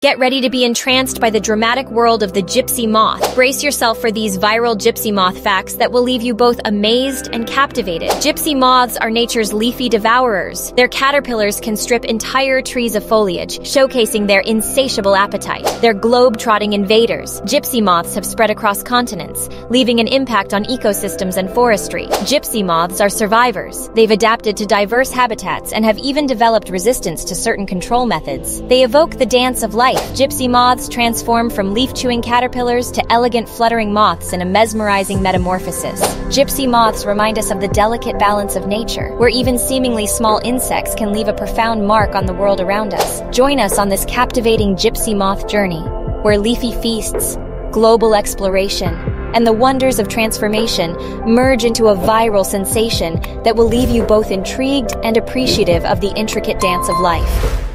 Get ready to be entranced by the dramatic world of the gypsy moth. Brace yourself for these viral gypsy moth facts that will leave you both amazed and captivated. Gypsy moths are nature's leafy devourers. Their caterpillars can strip entire trees of foliage, showcasing their insatiable appetite. They're globe-trotting invaders. Gypsy moths have spread across continents, leaving an impact on ecosystems and forestry. Gypsy moths are survivors. They've adapted to diverse habitats and have even developed resistance to certain control methods. They evoke the dance of life life, gypsy moths transform from leaf-chewing caterpillars to elegant fluttering moths in a mesmerizing metamorphosis. Gypsy moths remind us of the delicate balance of nature, where even seemingly small insects can leave a profound mark on the world around us. Join us on this captivating gypsy moth journey, where leafy feasts, global exploration, and the wonders of transformation merge into a viral sensation that will leave you both intrigued and appreciative of the intricate dance of life.